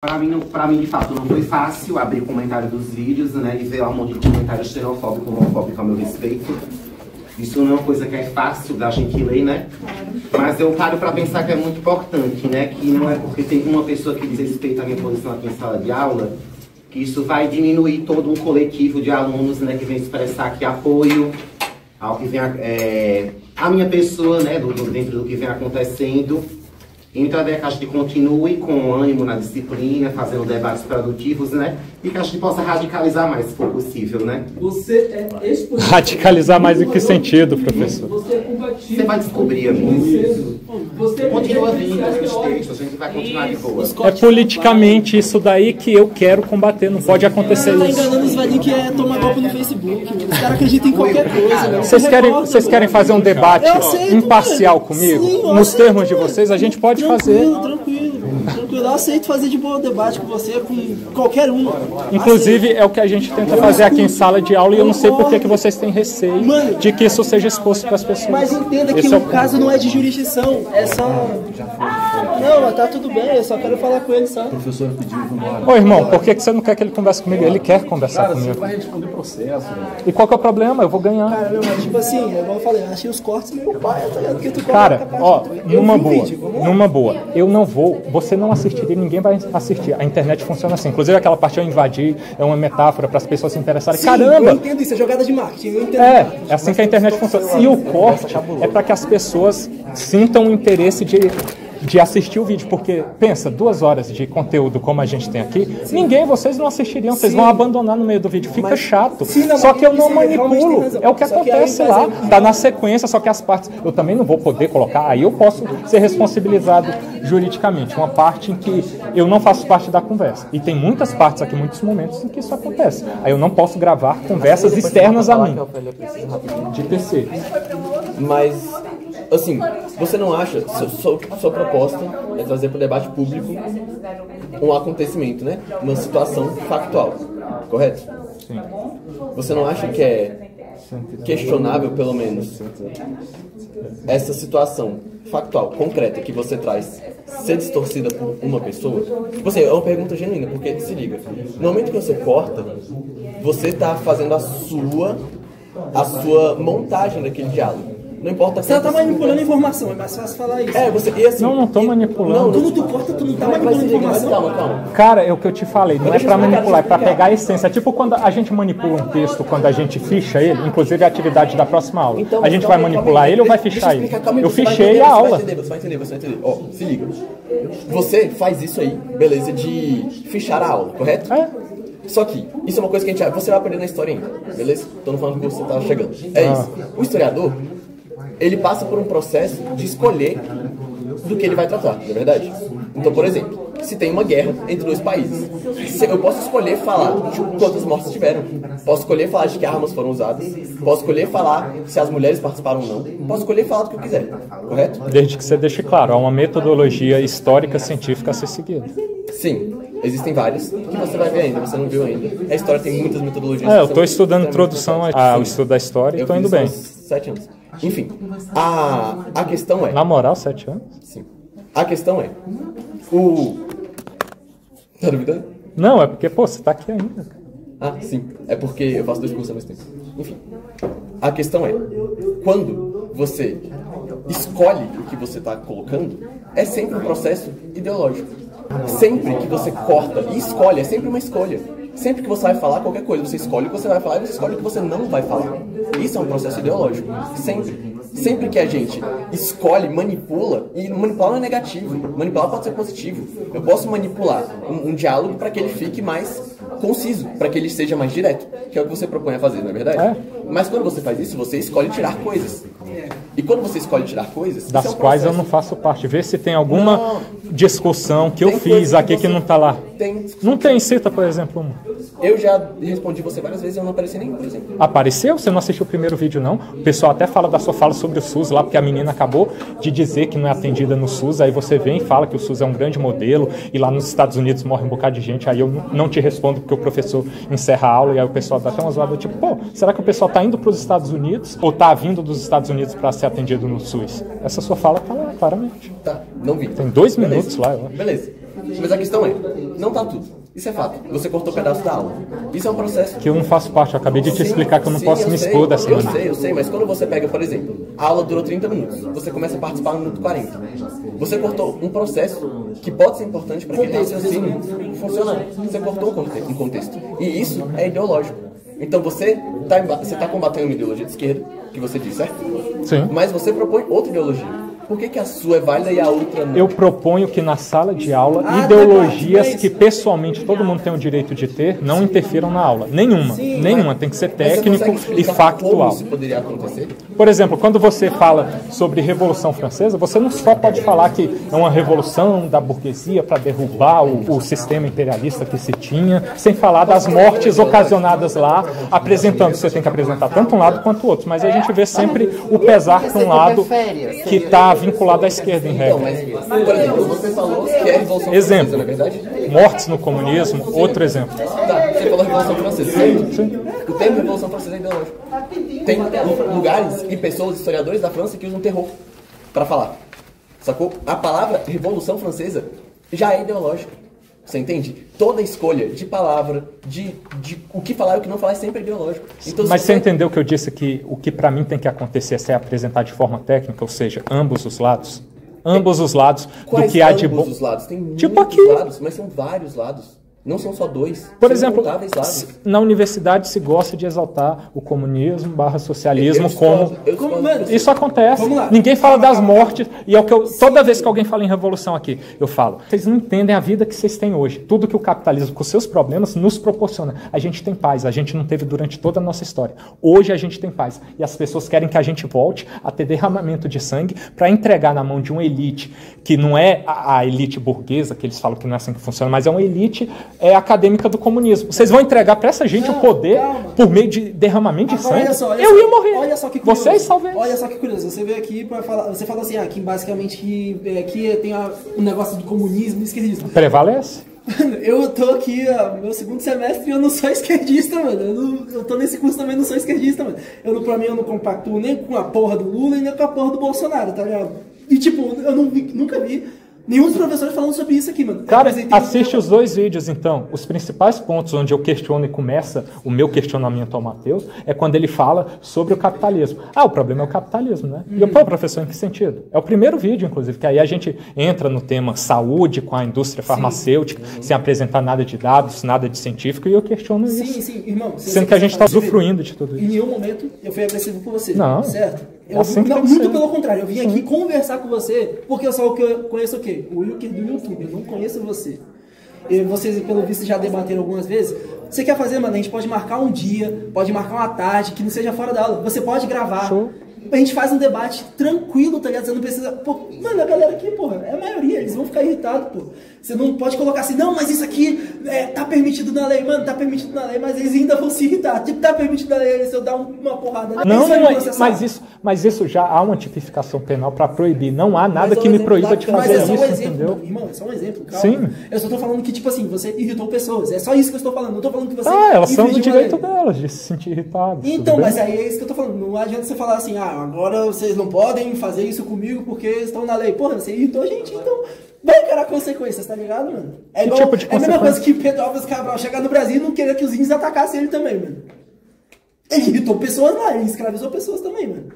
Pra mim, não, pra mim, de fato, não foi fácil abrir comentário dos vídeos, né? E ver lá um monte de comentário xenofóbico, homofóbico a meu respeito. Isso não é uma coisa que é fácil da gente ler, né? Mas eu paro pra pensar que é muito importante, né? Que não é porque tem uma pessoa que desrespeita a minha posição aqui em sala de aula, que isso vai diminuir todo um coletivo de alunos, né? Que vem expressar aqui apoio ao que vem, é, a minha pessoa, né? Do, dentro do que vem acontecendo. Então, é que a gente continue com ânimo na disciplina, fazendo debates produtivos, né? E que a gente possa radicalizar mais, se for possível, né? Você é expositivo. Radicalizar mais em que sentido, professor? Você é combativo. Você vai descobrir, amigo. Você, você Continua vindo ótimo. textos, a gente vai continuar de boa. É politicamente isso daí que eu quero combater. Não pode acontecer Você tá isso. enganando os velhinhos que é tomar no Facebook. mano. Os caras acreditam em qualquer coisa. mano. Vocês querem, Revolta, vocês mano. querem fazer um debate aceito, imparcial mano. comigo? Sim, Nos aceito, termos de mano. vocês, a gente pode fazer. Tranquilo, tranquilo. Tranquilo, eu aceito fazer de boa debate com você, com qualquer um. Inclusive, é o que a gente tenta fazer aqui em sala de aula e eu não sei por que que vocês têm receio de que isso seja exposto para as pessoas. Mas entenda que Esse é o caso não é de jurisdição, é só. Não, mas tá tudo bem, eu só quero falar com ele só. professor pediu, lá. Ô irmão, por que que você não quer que ele converse comigo? Ele quer conversar Cara, você comigo. vai responder processo, né? E qual que é o problema? Eu vou ganhar. Cara, meu, mas tipo assim, é igual eu falei, eu achei os cortes meio pai, tá ligado? Que tu Cara, ó, eu numa o boa, vídeo, numa boa. Eu não vou, você não assistiria, ninguém vai assistir. A internet funciona assim. Inclusive aquela parte eu invadi é uma metáfora para as pessoas se interessarem. Sim, Eu Caramba! entendo isso, é jogada de marketing, eu entendo. É, é assim que a internet funciona. E o corte é para que as pessoas sintam o interesse de, de assistir o vídeo. Porque, pensa, duas horas de conteúdo como a gente tem aqui, ninguém, vocês não assistiriam, vocês vão abandonar no meio do vídeo. Fica chato. Sim, não, só mas que eu não aí realmente tem manipulo. É o que Só que acontece por lá. Tá na sequência, só que as partes eu também não vou poder colocar. Aí eu posso ser responsabilizado juridicamente. Uma parte em que eu não faço parte da conversa. E tem muitas partes aqui, muitos momentos em que isso acontece. Aí eu não posso gravar conversas externas a mim. De terceiro. Mas, assim, você não acha, sua, sua, proposta é trazer para o debate público um acontecimento, né? Uma situação factual, correto? Sim. Você não acha que é questionável, pelo menos, essa situação factual, concreta, que você traz ser distorcida por uma pessoa? Tipo assim, é uma pergunta genuína, porque se liga, no momento que você corta, você tá fazendo a sua, a sua montagem daquele diálogo. Não importa Você tá quantas- manipulando informação, é mais fácil falar isso. É, você. E assim, Não, não tô manipulando. Quando tu corta, tu não tá Mas, manipulando mas informação. calma, calma. Cara, é o que eu te falei, não é pra manipular, é pra pegar a essência. É tipo quando a gente manipula um texto, quando a gente ficha ele, inclusive a atividade da próxima aula. Então, a gente vai manipular ele ou vai fichar ele? Eu você fichei a Você aula. vai entender, você vai entender, você vai entender. Ó, se liga. Você faz isso aí, beleza, de fichar a aula, correto? É. Só que, isso é uma coisa que a gente, você vai aprender na história ainda, beleza? Tô não falando que você tá chegando. É Ah. isso. O historiador, ele passa por um processo de escolher do que ele vai tratar, não é verdade? Então, por exemplo, se tem uma guerra entre dois países, se- eu posso escolher falar de quantas mortes tiveram, posso escolher falar de que armas foram usadas, posso escolher falar se as mulheres participaram ou não, posso escolher falar do que eu quiser, correto? Desde que você deixe claro, há uma metodologia histórica científica a ser seguida. Sim, existem várias que você vai ver ainda, você não viu ainda. A história tem muitas metodologias. É, eu tô estudando introdução ao estudo da história e fiz indo bem. Sete anos. Enfim, a, a questão é. Na moral, sete anos? Sim. A questão é. O. Tá duvidando? Não, é porque, pô, você tá aqui ainda. Ah, sim. É porque eu faço dois cursos ao mesmo tempo. Enfim. A questão é, quando você escolhe o que você está colocando, é sempre um processo ideológico. Sempre que você corta e escolhe, é sempre uma escolha. Sempre que você vai falar qualquer coisa, você escolhe o que você vai falar e você escolhe o que você não vai falar. Isso é um processo ideológico. Sempre. Sempre que a gente escolhe, manipula, e manipular não é negativo, manipular pode ser positivo. Eu posso manipular um, um diálogo para que ele fique mais conciso, para que ele seja mais direto, que é o que você propõe a fazer, não é verdade? É. Mas quando você faz isso, você escolhe tirar coisas. E quando você escolhe tirar coisas, isso Das é um quais eu não faço parte. Vê se tem alguma Não. discussão que eu Tem fiz coisa que aqui que não tá lá. Tem. Não tem, cita, por exemplo, uma. Eu já respondi você várias vezes e eu não apareci nenhum, por exemplo. Apareceu? Você não assistiu o primeiro vídeo, não? O pessoal até fala da sua fala sobre o SUS lá, porque a menina acabou de dizer que não é atendida no SUS. Aí você vem e fala que o SUS é um grande modelo e lá nos Estados Unidos morre um bocado de gente. Aí eu não- te respondo porque o professor encerra a aula e aí o pessoal dá até uma zoada tipo, pô, será que o pessoal tá indo para os Estados Unidos ou tá vindo dos Estados Unidos para ser atendido no SUS? Essa sua fala tá lá, claramente. Tá, não vi. Tem dois Beleza. minutos lá, eu acho. Beleza. Mas a questão é, não tá tudo. Isso é fato. Você cortou pedaço da aula. Isso é um processo. Que eu não faço parte, eu acabei de te Sim, explicar que eu não sim, posso eu me sei, expor dessa Eu maneira. sei, eu sei, mas quando você pega, por exemplo, a aula durou 30 minutos, você começa a participar no minuto 40. Você cortou um processo que pode ser importante para aquele raciocínio funcionar. Você cortou um um contexto. E isso é ideológico. Então você está você tá combatendo uma ideologia de esquerda, que você disse, certo? Sim. Mas você propõe outra ideologia. Por que, que a sua é válida e a outra não? Eu proponho que na sala de aula, Ah, ideologias mas- que pessoalmente todo mundo tem o direito de ter, não interfiram na aula. Nenhuma. Sim, Nenhuma. Tem que ser técnico e factual. Como isso poderia acontecer? Por exemplo, quando você fala sobre Revolução Francesa, você não só pode falar que é uma revolução da burguesia para derrubar o, o sistema imperialista que se tinha, sem falar das mortes ocasionadas lá, apresentando. Você tem que apresentar tanto um lado quanto o outro, mas a gente vê sempre o pesar para um lado que está vinculado à esquerda, em Então, regra. mas, por exemplo, você falou que é a Revolução Exemplo. Francesa, não é verdade? Mortes no comunismo, outro exemplo. Tá, você falou Revolução Francesa. Sim. O termo Revolução Francesa é ideológico. Tem lugares e pessoas, historiadores da França, que usam terror para falar. Sacou? A palavra Revolução Francesa já é ideológica. Você entende? Toda escolha de palavra, de, de o que falar e o que não falar é sempre ideológico. Então, Mas você entendeu que eu disse que o que para mim tem que acontecer é ser apresentado de forma técnica, ou seja, ambos os lados? Ambos os lados do Quais que há de ambos bom. os lados? Tem Tipo muitos aqui. lados, mas são vários lados. Não são só dois. Por são exemplo, na universidade se gosta de exaltar o comunismo barra socialismo Eu discordo, como. eu. Como, mano, Isso acontece. Ninguém fala das mortes. E é o que eu. Toda vez que alguém fala em revolução aqui, eu falo. Vocês não entendem a vida que vocês têm hoje. Tudo que o capitalismo, com seus problemas, nos proporciona. A gente tem paz. A gente não teve durante toda a nossa história. Hoje a gente tem paz. E as pessoas querem que a gente volte a ter derramamento de sangue para entregar na mão de uma elite que não é a, a elite burguesa, que eles falam que não é assim que funciona, mas é uma elite é, acadêmica do comunismo. Vocês vão entregar para essa gente Não, o poder calma. por meio de derramamento de sangue? Olha só, olha eu só, ia morrer. Olha só que curioso. Vocês talvez. Olha só que curioso. Você veio aqui para falar. Você falou assim, ah, que basicamente que é, aqui tem a- um negócio de comunismo e esquerdismo. Prevalece? Mano, eu tô aqui, ó, meu segundo semestre e eu não sou esquerdista, mano. Eu, não- eu tô nesse curso também não sou esquerdista, mano. Eu, não- pra mim, eu não compactuo nem com a porra do Lula e nem com a porra do Bolsonaro, tá ligado? E, tipo, eu não vi- nunca vi nenhum dos professores falando sobre isso aqui, mano. Cara, assiste os dois vídeos então. Os principais pontos onde eu questiono e começa o meu questionamento ao Matheus é quando ele fala sobre o capitalismo. Ah, o problema é o capitalismo, né? E eu, pô, professor, em que sentido? É o primeiro vídeo, inclusive, que aí a gente entra no tema saúde com a indústria farmacêutica, sem apresentar nada de dados, nada de científico, e eu questiono Sim, isso. sim, irmão. se Sendo que a gente está usufruindo de tudo Em isso. nenhum momento eu fui agressivo com você. Não. Certo? É Eu, assim que não, tem que muito ser. pelo contrário, eu vim aqui conversar com você, porque eu só o que eu conheço o quê? O Wilker do YouTube, eu não conheço você. E vocês, pelo visto, já debateram algumas vezes. Você quer fazer, mano? A gente pode marcar um dia, pode marcar uma tarde, que não seja fora da aula. Você pode gravar. Show. A gente faz um debate tranquilo, tá ligado? Você não precisa. Pô, mano, a galera aqui, porra, é a maioria, eles vão ficar irritados, pô. Você não pode colocar assim, não, mas isso aqui é, tá permitido na lei, mano, tá permitido na lei, mas eles ainda vão se irritar. Tipo, tá permitido na lei, se eu dar um- uma porrada na Não, aí não, vai processar. mas isso, mas isso já há uma tipificação penal para proibir. Não há nada Mas é que um me proíba de mas fazer é só um isso, exemplo, entendeu? Irmão, é só um exemplo, calma. Sim. Eu só tô falando que, tipo assim, você irritou pessoas. É só isso que eu estou falando. Não tô falando que você. Ah, elas são do direito delas de se sentir irritadas. Então, mas aí é isso que eu tô falando. Não adianta você falar assim, ah, agora vocês não podem fazer isso comigo porque estão na lei. Porra, você irritou a gente, então vai encarar consequências, tá ligado, mano? É, igual, tipo é a mesma consequência? coisa que Pedro Alves Cabral chegar no Brasil e não querer que os índios atacassem ele também, mano. Ele irritou pessoas lá, ele escravizou pessoas também, mano.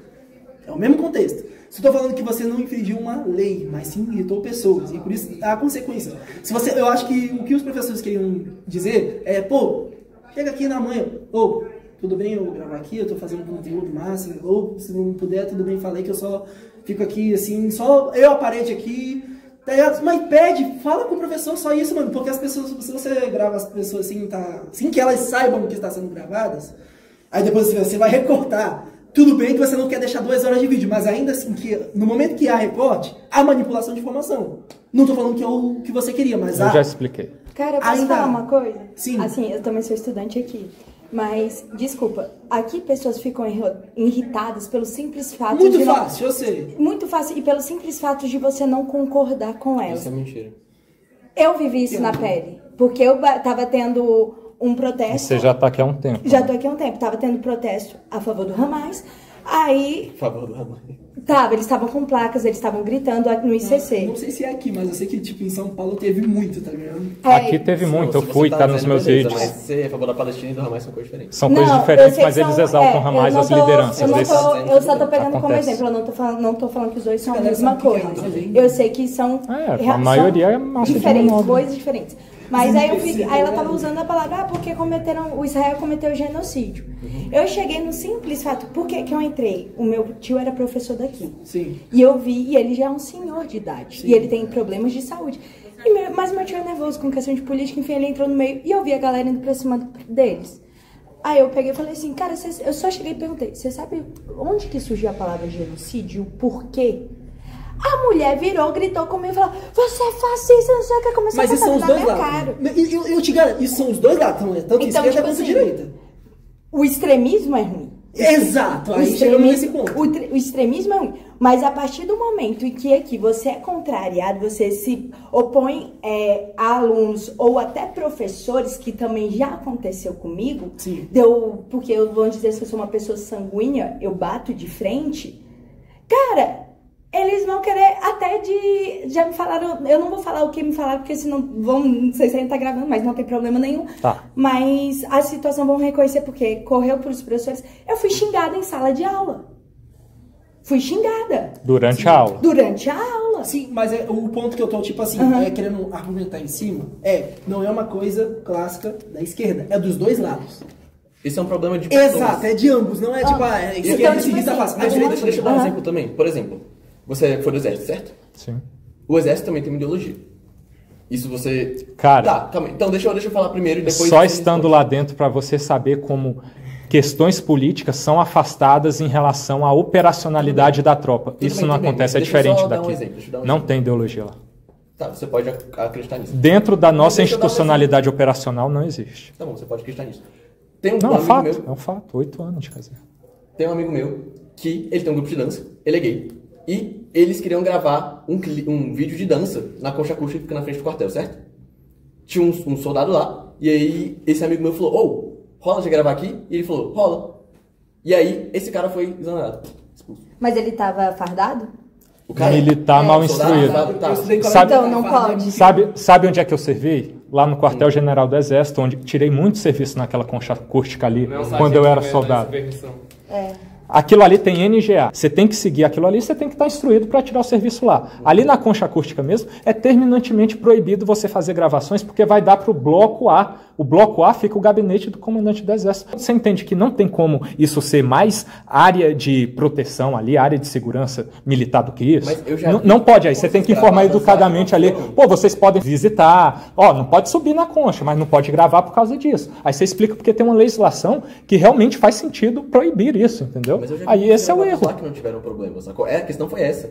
É o mesmo contexto. Só tô falando que você não infringiu uma lei, mas sim irritou pessoas. E por isso há consequências. Se você, eu acho que o que os professores queriam dizer é, pô, chega aqui na manhã, ou tudo bem eu gravar aqui, eu tô fazendo conteúdo massa, ou se não puder, tudo bem, falei que eu só fico aqui assim, só eu a parede aqui. Tá? Mas pede, fala com o professor só isso, mano, porque as pessoas, se você grava as pessoas assim, tá, assim que elas saibam que está sendo gravadas, Aí depois você- você vai recortar. Tudo bem que você não quer deixar duas horas de vídeo, mas ainda assim, que no momento que há recorte, há manipulação de informação. Não tô falando que é o que você queria, mas Eu há. já expliquei. Cara, eu posso Ainda- falar uma coisa? Sim. Assim, eu também sou estudante aqui. Mas, desculpa, aqui pessoas ficam irritadas pelo simples fato Muito de não- fácil, eu sei. Muito fácil, e pelo simples fato de você não concordar com elas. Isso é mentira. Eu vivi isso na pele. Porque eu tava tendo um protesto. Você já está aqui há um tempo. Já tô aqui há um tempo. Tava tendo protesto a favor do Hamas. Aí Por favor, do Ramon. Tava, eles estavam com placas, eles estavam gritando no ICC. Não sei se é aqui, mas eu sei que, tipo, em São Paulo teve muito, tá ligado? É, Aqui teve muito, eu fui, tá nos dizendo, meus beleza, vídeos. Mas você é a favor da Palestina e do Hamas são coisas diferentes. São Não, coisas diferentes, mas que eles são- exaltam é, Hamas as lideranças Eu, não tô, eu só tô pegando como Acontece. exemplo, eu não tô, falando, não tô falando que os dois são a mesma coisa. é? Eu sei que são, É, a maioria é são de diferentes, coisas diferentes. Mas aí, eu fiquei- aí ela tava usando a palavra, ah, porque cometeram, o Israel cometeu genocídio. Eu cheguei no simples fato, por que que eu entrei? O meu tio era professor daqui. Sim. E eu vi, e ele já é um senhor de idade. E ele tem problemas de saúde. E meu- mas meu tio é nervoso com questão de política, enfim, ele entrou no meio. E eu vi a galera indo pra cima deles. Aí eu peguei e falei assim, cara, cê- eu só cheguei e perguntei, você sabe onde que surgiu a palavra genocídio? Por quê? A mulher virou, gritou comigo e falou, você é fascista, não sei o que, começou Mas a isso são os dois lados. Eu, eu- te garanto, isso são os dois lados, então, é tanto Então, esquerda tipo quanto assim, direita. O extremismo é ruim. Exato, O aí chegamos nesse extremismo, ponto. o, o extremismo é ruim. Mas a partir do momento em que aqui você é contrariado, você se opõe é, a alunos ou até professores, que também já aconteceu comigo, Sim. deu, porque eu vou dizer se eu sou uma pessoa sanguínea, eu bato de frente. Cara, eles vão querer até de. Já me falaram. Eu não vou falar o que me falaram, porque senão vão. Não sei se a gente tá gravando, mas não tem problema nenhum. Tá. Mas a situação vão reconhecer porque correu pros professores. Eu fui xingada em sala de aula. Fui xingada. Durante a aula. Durante a aula. Sim, mas é, o ponto que eu tô, tipo assim, Aham. é, querendo argumentar em cima, é, não é uma coisa clássica da esquerda, é dos dois lados. Isso é um problema de pessoas. Exato, é de ambos, não é tipo, ah, é esquerda Então, seguida assim, fácil. Mas A deixa, direita deixa eu dar um exemplo também. Por exemplo, você foi do exército, certo? Sim. O exército também tem uma ideologia. Isso você. Cara. Tá, calma. Então deixa eu, deixa eu falar primeiro e depois. Só estando lá dentro para você saber como questões políticas são afastadas em relação à operacionalidade da tropa. Isso bem, não tudo bem. acontece, é diferente dar um daqui. exemplo, um não tem ideologia lá. Tá, você pode ac- acreditar nisso. Dentro da nossa dar um institucionalidade operacional não existe. Tá bom, você pode acreditar nisso. Tem um Não, é um amigo fato, meu. é um fato. Oito anos de casinha. Tem um amigo meu que ele tem um grupo de dança, ele é gay. E eles queriam gravar um, um vídeo de dança na concha acústica que fica na frente do quartel, certo? Tinha um, um soldado lá, e aí esse amigo meu falou, ô, rola de gravar aqui? E ele falou, rola. E aí esse cara foi exonerado. Expulso. Mas ele tava fardado? O cara Militar mal o soldado, instruído. soldado, tá. Com a Sabe- Então, não pode. Sabe, sabe onde é que eu servi? Lá no quartel-general do Exército, onde tirei muito serviço naquela concha acústica ali, Não é quando eu era soldado. supermissão. Aquilo ali tem NGA. Você tem que seguir aquilo ali, você tem que estar instruído para tirar o serviço lá. Ali na concha acústica mesmo, é terminantemente proibido você fazer gravações, porque vai dar para o bloco A. O bloco A fica o gabinete do comandante do exército. Você entende que não tem como isso ser mais área de proteção ali, área de segurança militar do que isso? Mas eu já Não, não pode aí, você tem que informar educadamente ali. Pô, vocês podem visitar. Ó, não pode subir na concha, mas não pode gravar por causa disso. Aí você explica porque tem uma legislação que realmente faz sentido proibir isso, entendeu? Mas eu já vi Aí esse é o erro. lá que não tiveram problema, sacou? É, a questão foi essa.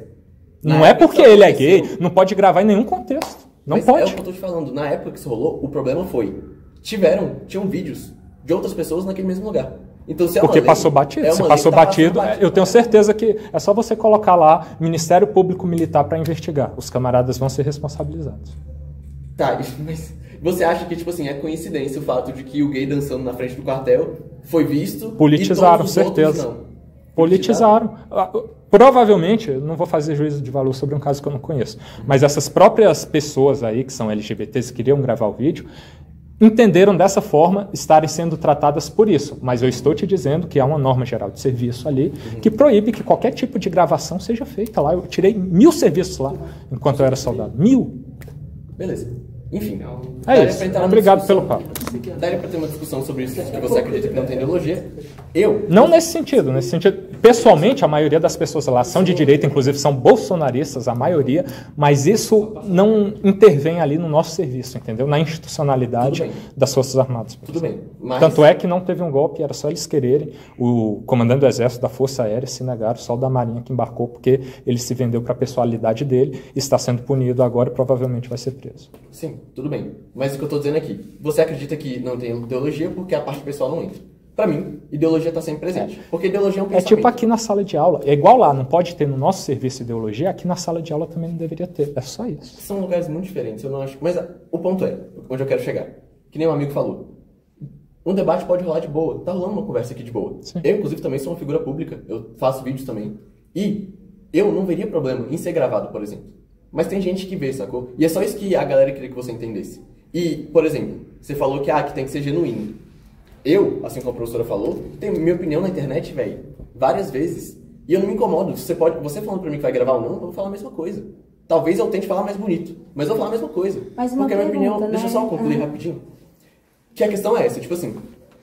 Não Na é época porque ele é gay, não pode gravar em nenhum contexto. Não Mas É pode. o que eu tô te falando. Na época que isso rolou, o problema foi. Tiveram, tinham vídeos de outras pessoas naquele mesmo lugar. Então, se é Porque lei, passou batido. é Se passou tá batido, passando eu tenho certeza que é só você colocar lá Ministério Público Militar para investigar. Os camaradas vão ser responsabilizados. Tá, mas você acha que, tipo assim, é coincidência o fato de que o gay dançando na frente do quartel foi visto Politizaram, e todos os outros certeza. não? Politizaram. Ah, Provavelmente, não vou fazer juízo de valor sobre um caso que eu não conheço, mas essas próprias pessoas aí que são LGBTs que queriam gravar o vídeo entenderam dessa forma estarem sendo tratadas por isso. Mas eu estou te dizendo que há uma norma geral de serviço ali que proíbe que qualquer tipo de gravação seja feita lá. Eu tirei mil serviços lá enquanto eu era soldado. Mil. Beleza. Enfim. É isso. Obrigado pelo papo. Daria pra ter uma discussão sobre isso, que você acredita que não tem ideologia. Eu, Não nesse sentido, nesse sentido. Pessoalmente, a maioria das pessoas lá são de direita, inclusive são bolsonaristas, a maioria, mas isso não intervém ali no nosso serviço, entendeu? Na institucionalidade das Forças Armadas. tudo bem. Mas Tanto é que não teve um golpe, era só eles quererem. O comandante do Exército, da Força Aérea, se negaram, só o da Marinha que embarcou, porque ele se vendeu para a pessoalidade dele, está sendo punido agora e provavelmente vai ser preso. Sim, tudo bem. Mas o que eu tô dizendo aqui, você acredita que não tem ideologia porque a parte pessoal não entra. Pra mim, ideologia tá sempre presente. Porque ideologia é um É pensamento. tipo aqui na sala de aula. É igual lá, não pode ter no nosso serviço ideologia, aqui na sala de aula também não deveria ter. É só isso. São lugares muito diferentes, eu não acho. Mas ah, o ponto é, onde eu quero chegar. Que nem um amigo falou. Um debate pode rolar de boa. Tá rolando uma conversa aqui de boa. Sim. Eu, inclusive, também sou uma figura pública. Eu faço vídeos também. E Eu não veria problema em ser gravado, por exemplo. Mas tem gente que vê, sacou? E é só isso que a galera queria que você entendesse. E, por exemplo, você falou que, ah, que tem que ser genuíno. Eu, assim como a professora falou, tenho minha opinião na internet, velho, várias vezes. E eu não me incomodo. Você pode, você falando pra mim que vai gravar ou não, eu vou falar a mesma coisa. Talvez eu tente falar mais bonito, mas eu vou falar a mesma coisa. Mas uma Porque a minha opinião, pergunta, deixa eu né? só concluir Aham. rapidinho. Que a questão é essa, tipo assim,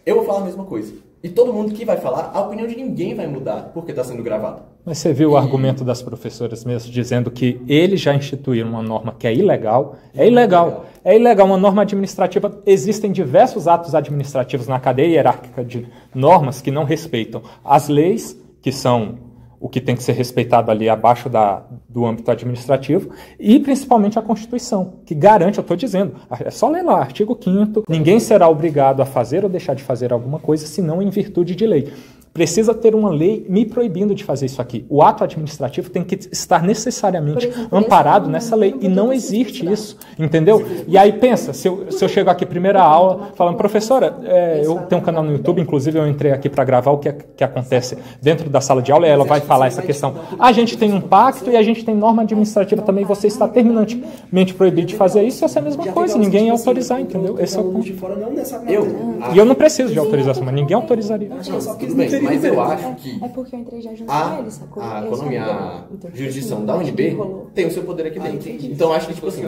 eu vou falar a mesma coisa. E todo mundo que vai falar, a opinião de ninguém vai mudar porque tá sendo gravado. Mas você viu o argumento das professoras mesmo, dizendo que eles já instituíram uma norma que é ilegal. É ilegal. É ilegal. Uma norma administrativa. Existem diversos atos administrativos na cadeia hierárquica de normas que não respeitam as leis, que são o que tem que ser respeitado ali abaixo da, do âmbito administrativo, e principalmente a Constituição, que garante, eu estou dizendo, é só ler lá, artigo 5 ninguém será obrigado a fazer ou deixar de fazer alguma coisa, senão em virtude de lei. Precisa ter uma lei me proibindo de fazer isso aqui. O ato administrativo tem que estar necessariamente exemplo, amparado nessa lei. E não existe isso, entendeu? E aí pensa, se eu, se eu chego aqui primeira aula falando, professora, é, eu tenho um canal no YouTube, inclusive eu entrei aqui para gravar o que, que acontece dentro da sala de aula, e ela vai falar essa questão. A gente tem um pacto e a gente tem norma administrativa também, você está terminantemente proibido de fazer isso, essa é a mesma coisa, ninguém ia autorizar, entendeu? Esse é o alunos ponto. de fora não nessa Eu, E eu não preciso de autorização, mas ninguém autorizaria. É não teriam mas eu acho que É porque eu entrei já junto a, com ele, sacou? a economia, a Então, jurisdição assim, da UNB tem o seu poder aqui dentro. Então acho que, tipo assim,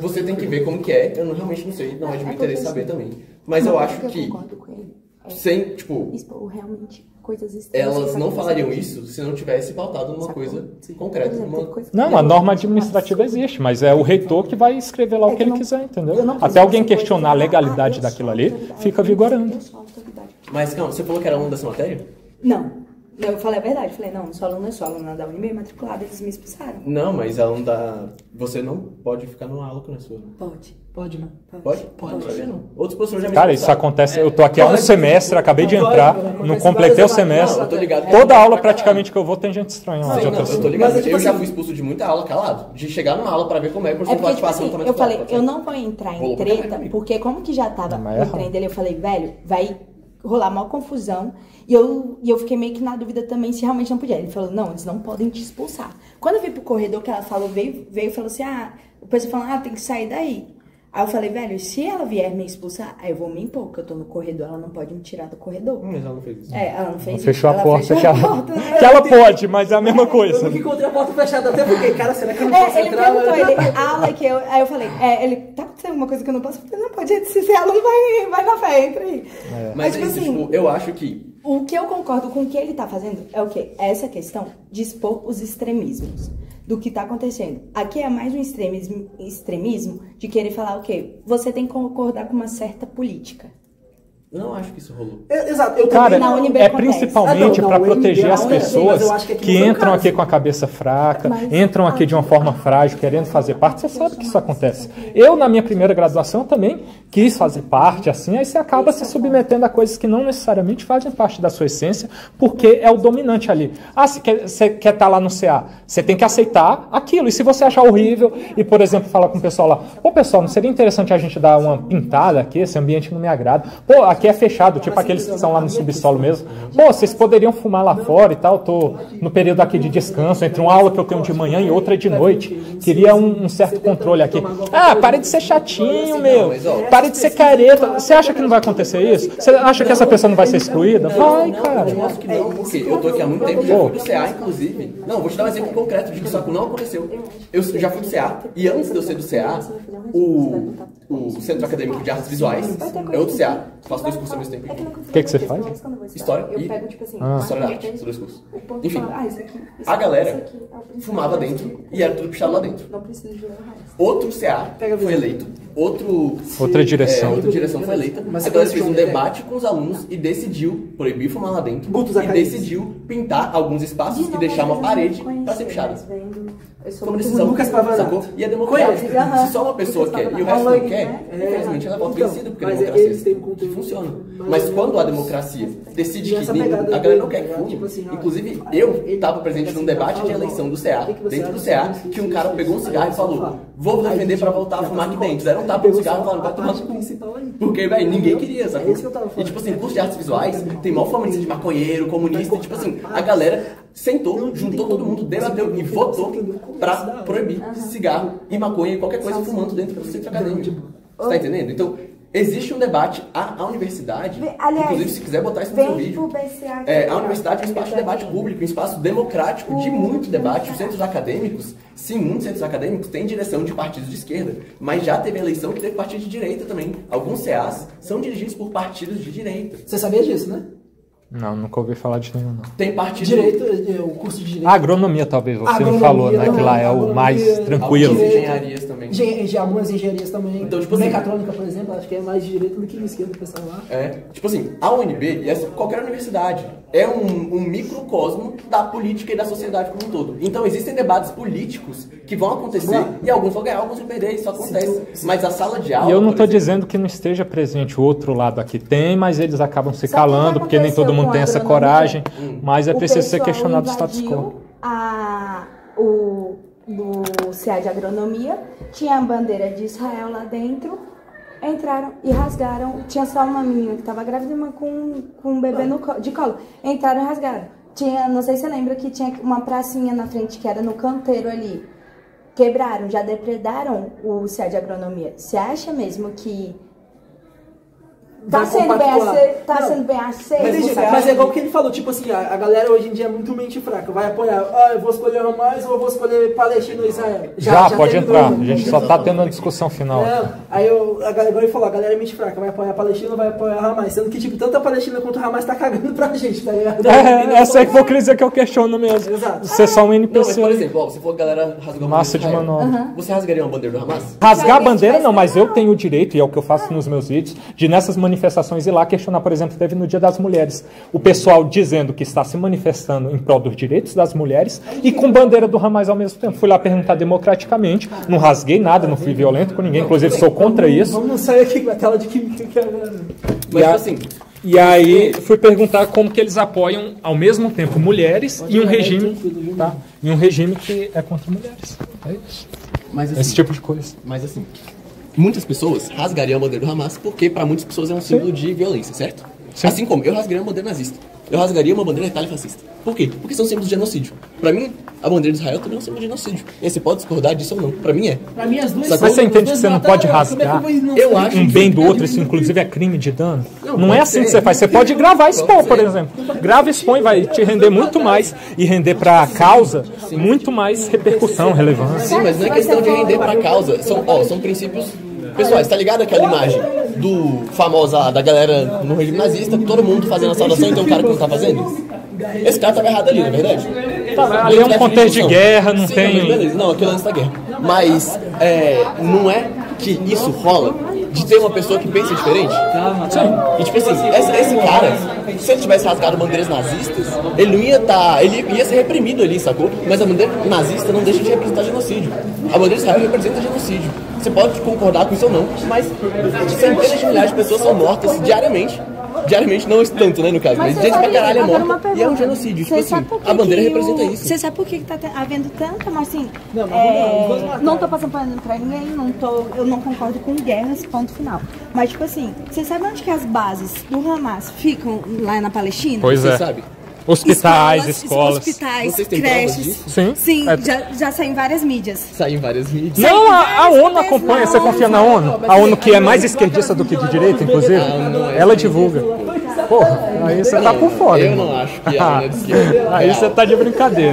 você tem que ver como que é. Eu não, realmente não sei, não é de meu É porque, interesse saber também. Mas eu Uma acho que, Eu concordo com ele. É sem, tipo, expor realmente coisas extremas elas que não falariam isso se não tivesse pautado numa Sacou? coisa Por concreta. exemplo, Uma... coisa Não, a norma administrativa existe, mas é o reitor que vai escrever lá É o que que ele não- quiser, eu entendeu? Até alguém questionar a ah, legalidade daquilo ali, fica vigorando. Mas calma, você falou que era aluno dessa matéria? Não. Eu falei a verdade. Eu falei, não, não sou aluna, eu sou aluna da UNB, matriculada, eles me expulsaram. Não, mas aluno da. Você não pode ficar numa aula que não é sua. Pode. Pode, mano. Pode? Pode. Não sabia não. Outros professores já me Cara, isso acontece. Eu tô aqui há um semestre, acabei de entrar, não completei o semestre. Não, eu tô ligado. Toda aula praticamente que eu vou tem gente estranha lá Sim, de não, outras eu tô ligado. Mas é tipo eu já assim- fui expulso de muita aula calado. De chegar numa aula pra ver como é que o É porque, tipo assim, também eu falei, pode eu não vou entrar em treta, porque como que já tava é o trem dele, eu falei, velho, vai rolar mal confusão. E eu, e eu fiquei meio que na dúvida também se realmente não podia. Ele falou, não, eles não podem te expulsar. Quando eu vi pro corredor que ela falou, veio, veio falou assim, ah, o pessoal falou, ah, tem que sair daí. Aí eu falei, velho, se ela vier me expulsar, aí eu vou me impor, porque eu tô no corredor, ela não pode me tirar do corredor. Hum, Mas ela não fez isso. É, ela não fez isso. Fechou a ela porta fechou que a ela, porta, né? que ela pode, mas é a mesma Eu coisa. nunca encontrei a porta fechada, até porque, cara, será que eu não posso É, ele entrar? perguntou, ele, a aula que eu. Aí eu falei, é, ele, tá acontecendo alguma coisa que eu não posso? Eu falei, não, pode, se é aluno, vai, vai na fé, entra aí. Mas, Mas, é tipo isso, assim, tipo, eu acho que. o que eu concordo com o que ele tá fazendo é o quê? É essa questão de expor os extremismos do que tá acontecendo. Aqui é mais um extremismo, extremismo de querer falar o quê? Você tem que concordar com uma certa política. Eu não acho que isso rolou. É, Exato, eu Cara, também Na. UNB é acontece. principalmente Ah, para proteger UNB as pessoas acho que que entram aqui com a cabeça fraca, Mas- entram aqui de uma forma frágil, querendo fazer parte. Você sabe que isso acontece. Eu, na minha primeira graduação, também quis fazer parte, assim, aí você acaba se submetendo a coisas que não necessariamente fazem parte da sua essência, porque é o dominante ali. Ah, você quer, você quer estar lá no CA, você tem que aceitar aquilo. E se você achar horrível e, por exemplo, falar com o pessoal lá, pô, pessoal, não seria interessante a gente dar uma pintada aqui? Esse ambiente não me agrada. Pô, aqui é fechado, tipo aqueles que são lá no subsolo mesmo. Pô, vocês poderiam fumar lá fora e tal. Tô no período aqui de descanso, entre uma aula que eu tenho de manhã e outra de noite. Queria um, um certo controle aqui. Ah, pare de ser chatinho, meu. Pare de ser careta. Você acha que não vai acontecer isso? Você acha que essa pessoa não vai ser excluída? Vai, cara. Eu acho que não, porque eu tô aqui há muito tempo, já fui do CA, inclusive. Não, vou te dar um exemplo concreto de que isso não aconteceu. Eu já fui do CA, e antes de eu ser do CA, o, o Centro Acadêmico de Artes Visuais é outro CA. Faço dois cursos ao mesmo tempo. O que que você faz? História Eu e pego, tipo assim, História da eu arte, são dois cursos. Enfim, ah, isso aqui, isso a galera é fumava dentro aqui. e era tudo pichado lá dentro. Não precisa de. Outro CA foi eleito, outro, Outra direção. é, outra direção foi eleita. Mas a galera você fez um debate com os alunos e decidiu proibir fumar lá dentro e decidiu pintar alguns espaços e deixar uma parede para ser pichada. Como decisão. Lucas Pavanato. Sacou? E é democrático. Se só uma pessoa quer e o resto não quer, né? infelizmente ela volta Então, vencida, porque a democracia um funciona. Funciona. Mas quando a democracia decide que pegada a galera não quer que tá fume? Tipo assim, inclusive eu estava presente ele num assim, debate fala, de eleição do CA, dentro do CA, que um cara pegou um cigarro e falou, vou defender a gente pra voltar a fumar tá aqui dentro. Deram um tapa no cigarro e falaram, vai tomar no cu. Porque, velho, ninguém queria, É tava E tipo assim, curso de artes visuais, tem maior forma de maconheiro, comunista, e tipo assim, a galera sentou, juntou todo mundo, debateu e votou pra proibir cigarro e maconha e qualquer coisa fumando dentro do centro acadêmico. Você tá entendendo? Então, existe um debate, a, a universidade, aliás, inclusive se quiser botar isso no seu vídeo, é, a universidade é um espaço de debate público, um espaço democrático de muito debate. Os centros acadêmicos, sim, muitos centros acadêmicos têm direção de partidos de esquerda, mas já teve eleição que teve partido de direita também. Alguns CAs são dirigidos por partidos de direita. Você sabia disso, né? Não, nunca ouvi falar de nenhum, não. Tem partido... Direito, é, o curso de direito. A agronomia, talvez, você Agronomia, falou, né? não, Que lá é o mais tranquilo. Algumas engenharias também. Engen- algumas engenharias também. Então, tipo assim- Mecatrônica, por exemplo, acho que é mais de direito do que de esquerda, o pessoal lá. É, tipo assim, a UNB e qualquer universidade é um, um microcosmo da política e da sociedade como um todo. Então existem debates políticos que vão acontecer e alguns vão ganhar, alguns vão perder, isso acontece. Mas a sala de aula. E eu não estou dizendo que não esteja presente o outro lado aqui. Tem, mas eles acabam se Sabe calando, porque nem todo mundo com tem essa coragem. Mas é preciso ser questionado o status quo. A, o do CA de agronomia, tinha a bandeira de Israel lá dentro, entraram e rasgaram. Tinha só uma menina que estava grávida e uma com, com um bebê no, de colo. Entraram e rasgaram. Tinha, não sei se você lembra que tinha uma pracinha na frente que era no canteiro ali. Quebraram, já depredaram o CA de agronomia. Você acha mesmo que tá Vai sendo bem aceito? Tá Não. sendo bem aceito? Mas, mas é igual o que- ele falou, tipo assim, a, a galera hoje em dia é muito mente fraca. Vai apoiar, ah, eu vou escolher Hamas ou eu vou escolher Palestina ou Israel. Já, pode teve entrar. dúvida. A gente só tá tendo a discussão final. Não, aí eu, a galera, igual ele falou, a galera é mente fraca, vai apoiar a Palestina ou vai apoiar a Hamas. Sendo que, tipo, tanto a Palestina quanto o Hamas tá cagando pra gente, tá ligado? É, essa é a hipocrisia que eu questiono mesmo. Exato. Você é só um Não, mas NPC. por exemplo, ó, você falou que a galera rasgou a Massa de manobra. Você rasgaria uma bandeira do Hamas? Rasgar a bandeira não, mas eu tenho o direito, e é o que eu faço nos meus vídeos, de nessas manifestações ir lá questionar, por exemplo, teve no Dia das Mulheres, o pessoal dizendo que está se manifestando em prol dos direitos das mulheres e com bandeira do Hamas ao mesmo tempo. Fui lá perguntar democraticamente, não rasguei nada, não fui violento com ninguém, inclusive sou contra isso. Vamos sair aqui com a tela de química que agora. Mas E assim, E aí fui perguntar como que eles apoiam ao mesmo tempo mulheres e um regime, tá? E um regime que é contra mulheres. É isso. mas assim, Esse tipo de coisa. mas assim, muitas pessoas rasgariam a bandeira do Hamas porque para muitas pessoas é um símbolo de violência, certo? Assim como eu rasgaria uma bandeira nazista. Eu rasgaria uma bandeira itália fascista. Por quê? Porque são símbolos de genocídio. Pra mim, a bandeira de Israel também é um símbolo de genocídio. E aí você pode discordar disso ou não. Pra mim é. Pra mim, as duas Mas são- você entende que você não pode é que rasgar? Eu acho um que bem do outro, isso inclusive é crime de dano. Não, Não, é assim que ser. você faz. Você pode gravar e expor, por exemplo. Grava e expõe, vai te render muito mais e render pra causa muito mais repercussão, relevância. Sim, mas não é questão de render pra causa. São, ó, são princípios pessoais. Tá ligado aquela imagem do famosa da galera no regime nazista, todo mundo fazendo a saudação e tem um cara que não tá fazendo? Esse cara tava errado ali, não é verdade? Tá, ali é um contexto de guerra, não Sim, tem- beleza, não, aquilo é antes da guerra. Mas é, não é que isso rola de ter uma pessoa que pensa diferente? E tipo assim, esse, cara, se ele tivesse rasgado bandeiras nazistas, ele não ia estar. ele ia ser reprimido ali, sacou? Mas a bandeira nazista não deixa de representar genocídio. A bandeira de Israel representa genocídio. Você pode concordar com isso ou não, mas centenas de milhares de pessoas são mortas diariamente. Diariamente, não tanto, né, no caso, mas, você gente pra caralho é morta. E é um pergunta. genocídio. Tipo Você assim, a bandeira representa o- isso. Você sabe por que que tá havendo tanta, mas assim, Não, mas é, não cara. tô passando pano pra ninguém, não tô, eu não concordo com guerras, ponto final. Mas tipo assim, você sabe onde que as bases do Hamas ficam lá na Palestina? Pois Você é. sabe? Hospitais, escolas. hospitais, Vocês têm provas creches. disso? Sim. Sim, É- já, já saiu em várias mídias. Saem várias mídias. Não, a, a ONU acompanha. Você confia na ONU? A ONU que é mais esquerdista do que de direita, inclusive? Ela divulga. Porra, aí você tá por fora. Eu não acho que a ONU é de esquerda. Aí você tá de brincadeira.